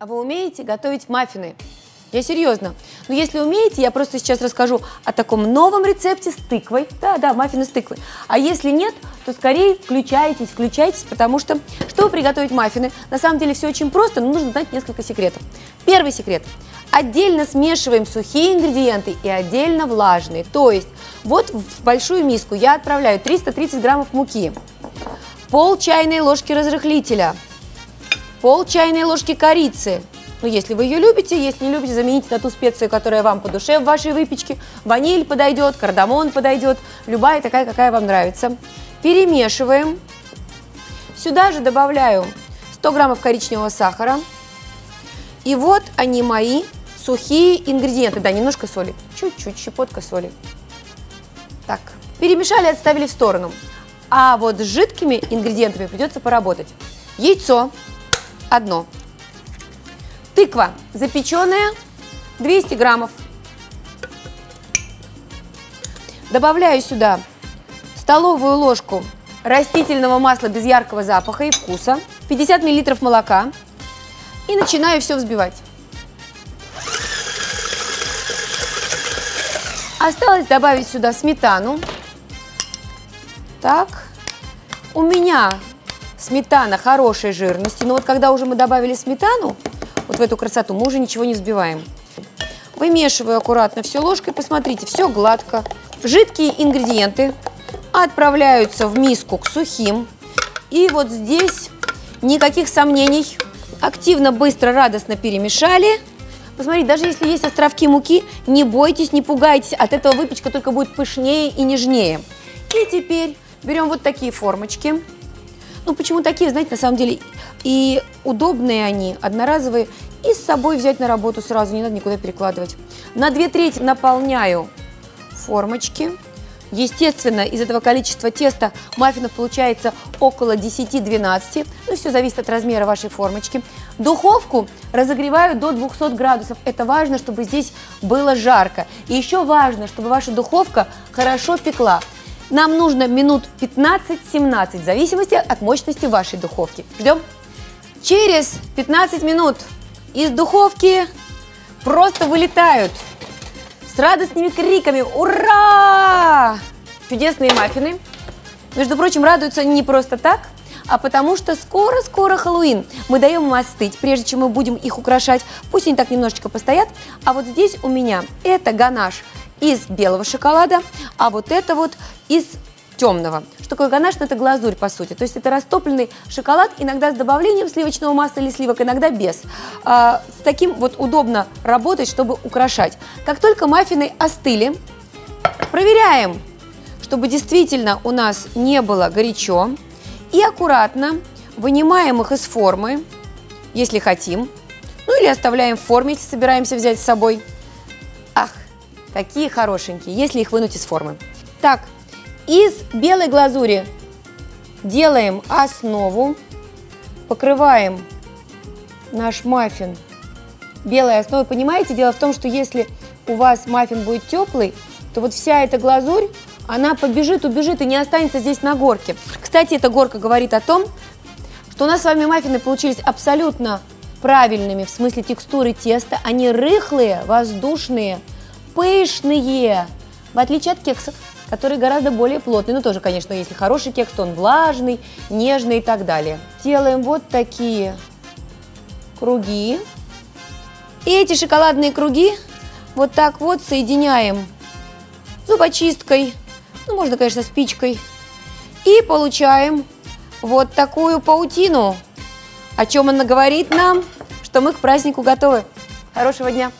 А вы умеете готовить маффины? Я серьезно. Но если умеете, я просто сейчас расскажу о таком новом рецепте с тыквой. Да, да, маффины с тыквой. А если нет, то скорее включайтесь, включайтесь, потому что, чтобы приготовить маффины, на самом деле все очень просто, но нужно знать несколько секретов. Первый секрет. Отдельно смешиваем сухие ингредиенты и отдельно влажные. То есть вот в большую миску я отправляю 330 граммов муки, пол чайной ложки разрыхлителя, пол чайной ложки корицы, ну, если вы ее любите, если не любите, замените на ту специю, которая вам по душе в вашей выпечке. Ваниль подойдет, кардамон подойдет, любая такая, какая вам нравится. Перемешиваем. Сюда же добавляю 100 граммов коричневого сахара. И вот они мои сухие ингредиенты. Да, немножко соли, чуть-чуть, щепотка соли. Так, перемешали, отставили в сторону. А вот с жидкими ингредиентами придется поработать. Яйцо одно. Тыква запеченная 200 граммов. Добавляю сюда столовую ложку растительного масла без яркого запаха и вкуса, 50 миллилитров молока и начинаю все взбивать. Осталось добавить сюда сметану. Так, у меня сметана хорошей жирности, но вот когда уже мы добавили сметану, вот в эту красоту, мы уже ничего не взбиваем. Вымешиваю аккуратно все ложкой, посмотрите, все гладко. Жидкие ингредиенты отправляются в миску к сухим. И вот здесь никаких сомнений. Активно, быстро, радостно перемешали. Посмотрите, даже если есть островки муки, не бойтесь, не пугайтесь. От этого выпечка только будет пышнее и нежнее. И теперь берем вот такие формочки. Ну, почему такие, знаете, на самом деле и удобные они, одноразовые, и с собой взять на работу сразу, не надо никуда перекладывать. На две трети наполняю формочки. Естественно, из этого количества теста маффинов получается около 10-12. Ну, все зависит от размера вашей формочки. Духовку разогреваю до 200 градусов. Это важно, чтобы здесь было жарко. И еще важно, чтобы ваша духовка хорошо пекла. Нам нужно минут 15-17, в зависимости от мощности вашей духовки. Ждем. Через 15 минут из духовки просто вылетают с радостными криками «Ура!» Чудесные маффины. Между прочим, радуются не просто так, а потому что скоро-скоро Хэллоуин. Мы даем им остыть, прежде чем мы будем их украшать. Пусть они так немножечко постоят. А вот здесь у меня это ганаш из белого шоколада, а вот это вот из темного. Что такое ганаш? Ну, это глазурь, по сути. То есть это растопленный шоколад, иногда с добавлением сливочного масла или сливок, иногда без. А, с таким вот удобно работать, чтобы украшать. Как только маффины остыли, проверяем, чтобы действительно у нас не было горячо. И аккуратно вынимаем их из формы, если хотим. Ну или оставляем в форме, если собираемся взять с собой. Какие хорошенькие, если их вынуть из формы. Так, из белой глазури делаем основу, покрываем наш маффин белой основой. Понимаете, дело в том, что если у вас маффин будет теплый, то вот вся эта глазурь, она побежит, убежит и не останется здесь на горке. Кстати, эта горка говорит о том, что у нас с вами маффины получились абсолютно правильными в смысле текстуры теста. Они рыхлые, воздушные, пышные, в отличие от кексов который гораздо более плотный. Ну, тоже, конечно, если хороший кекс, то он влажный, нежный и так далее. Делаем вот такие круги. И эти шоколадные круги вот так вот соединяем зубочисткой, ну, можно, конечно, спичкой. И получаем вот такую паутину. О чем она говорит нам? Что мы к празднику готовы. Хорошего дня!